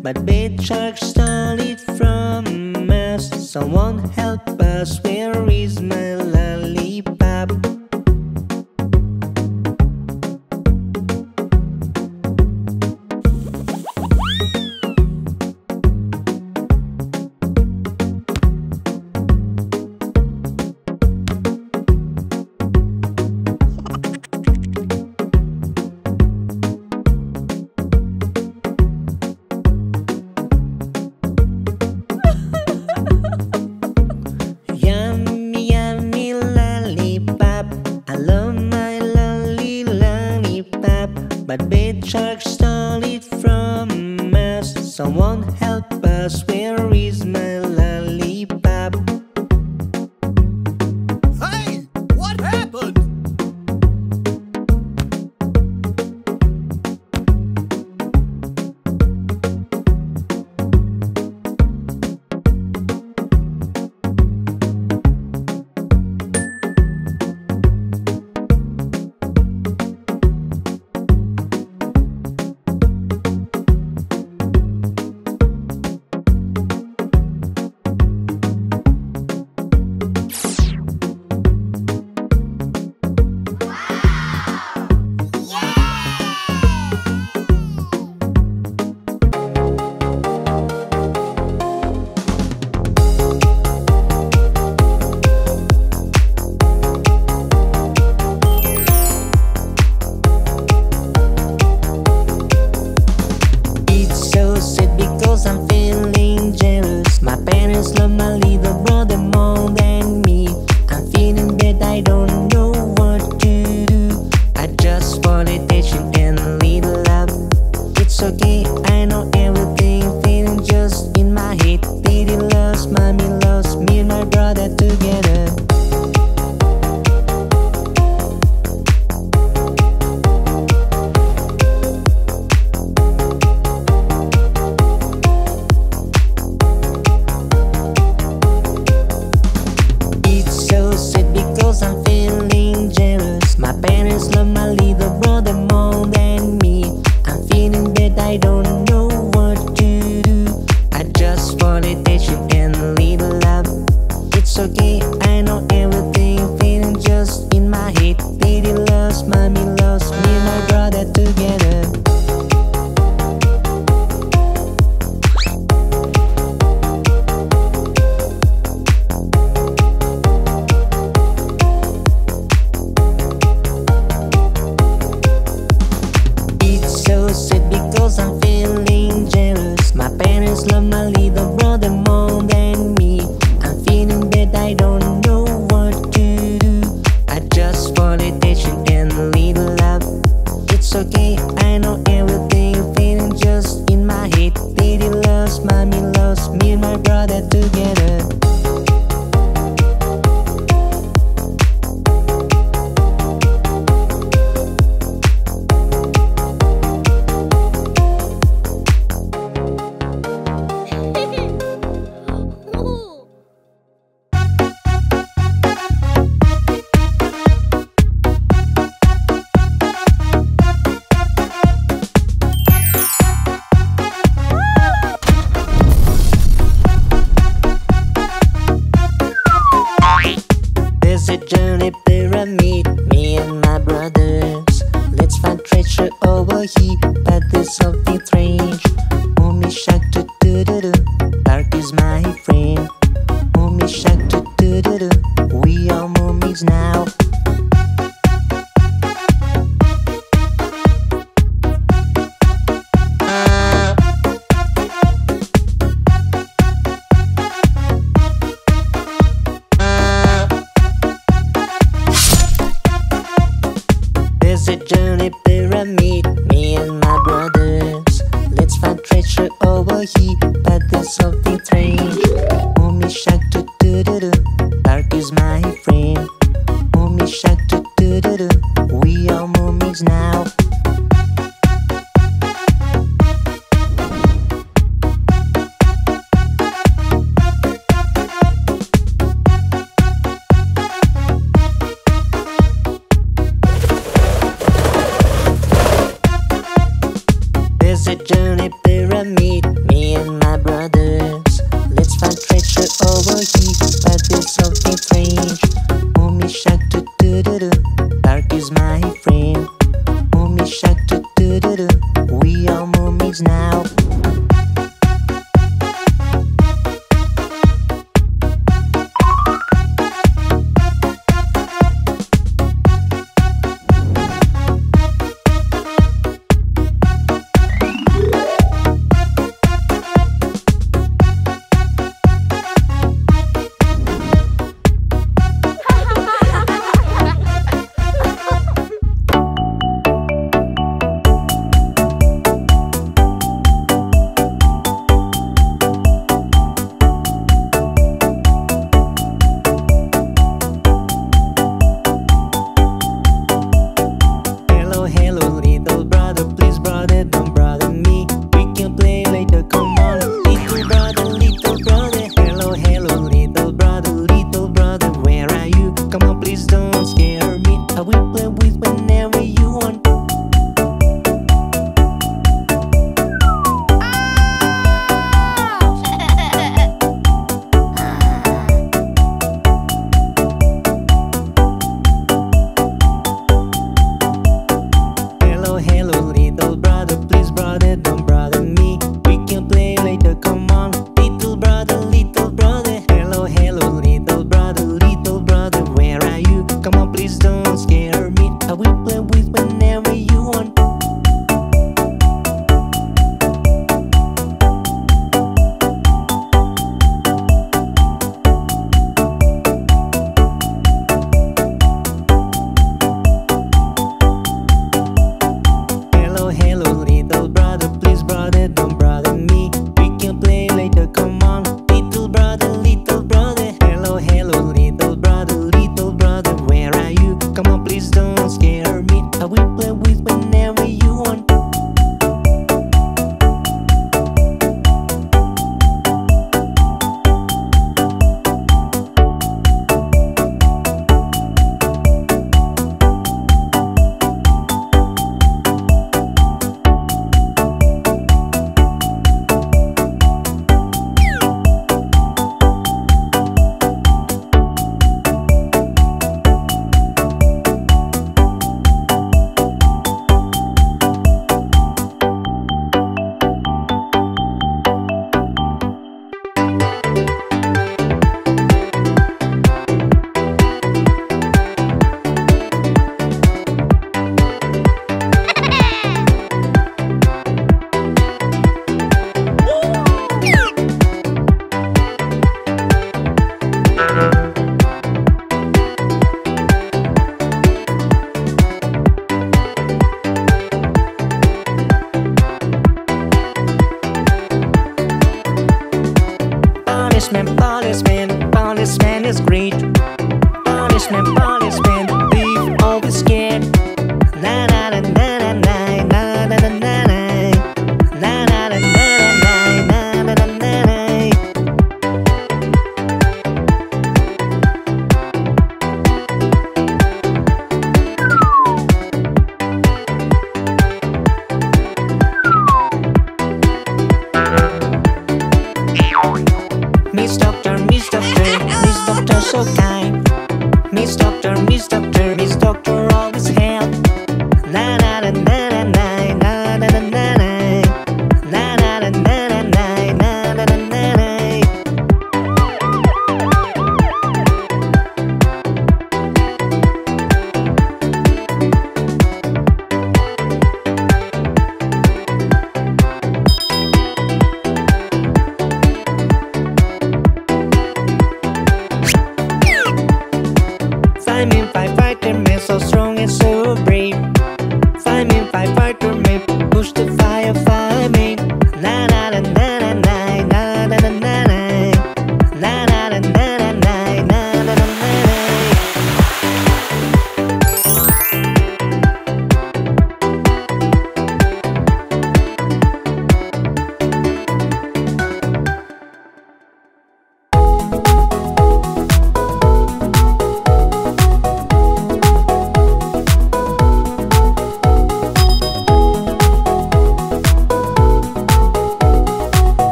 But big shark But We are mummies now. Pyramid, me and my brothers. Let's find treasure over here, but there's something strange. sit down little all is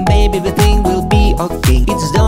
Come baby, everything will be okay. It's done